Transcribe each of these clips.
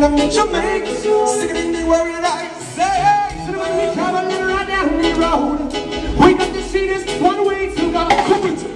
look at your man Sick of me worried like say So when we traveling right down the road We got to see this one way to go.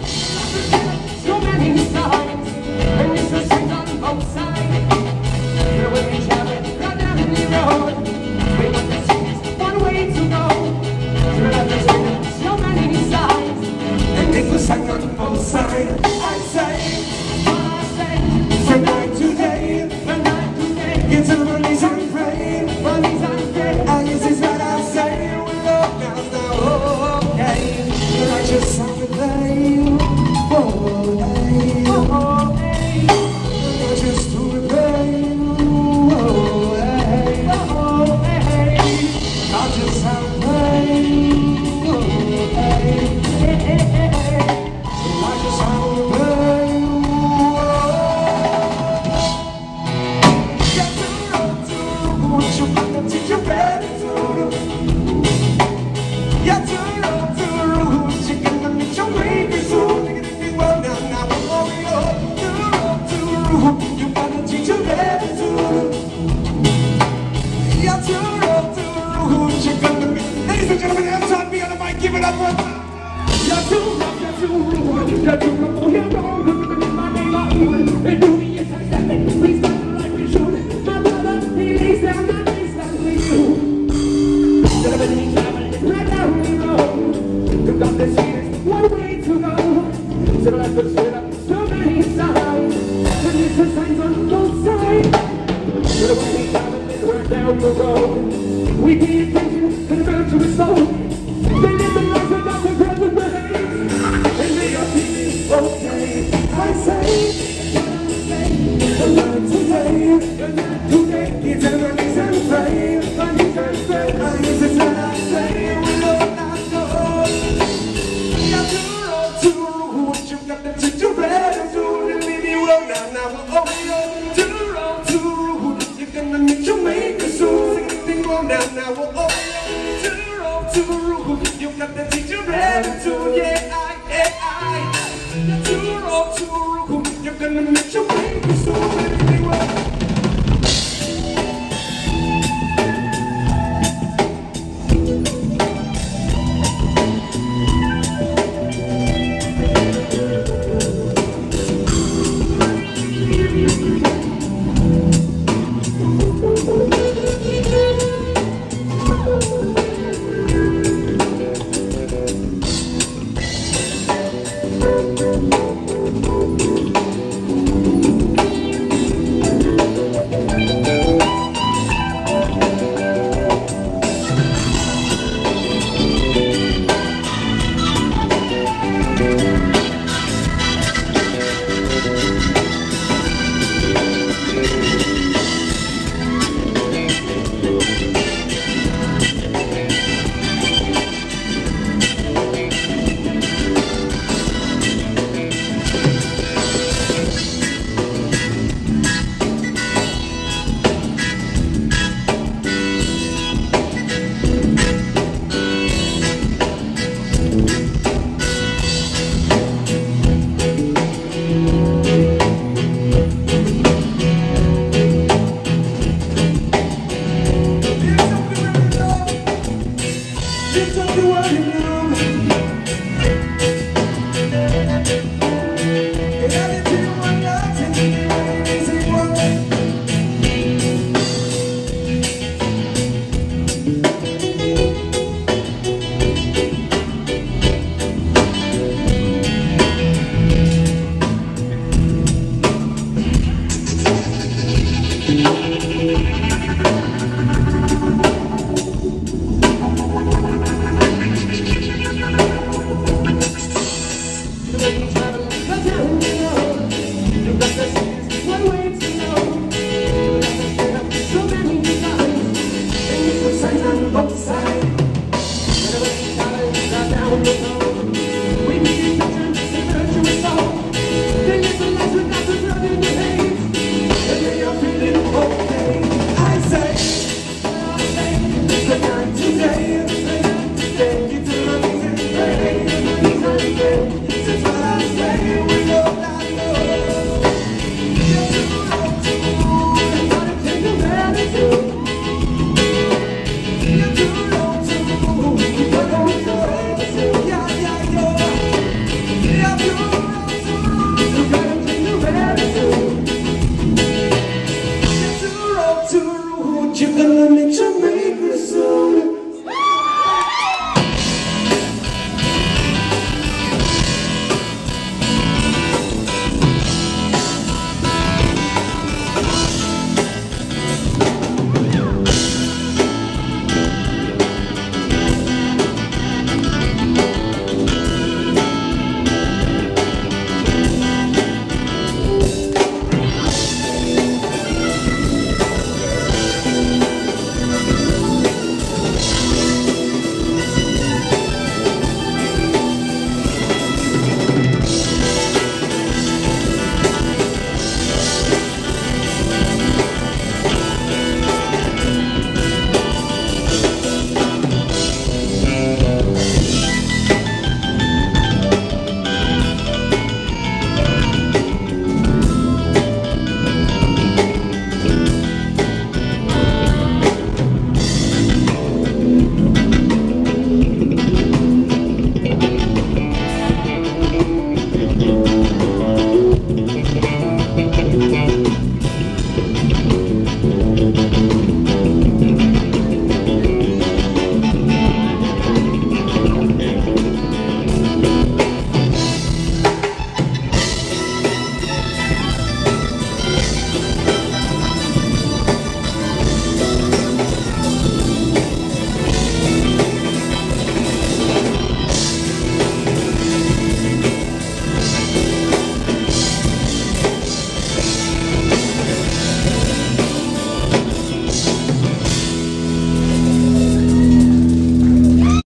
Just a little You got the teacher attitude, yeah, I, yeah, I. You're you're gonna make your baby so anyway.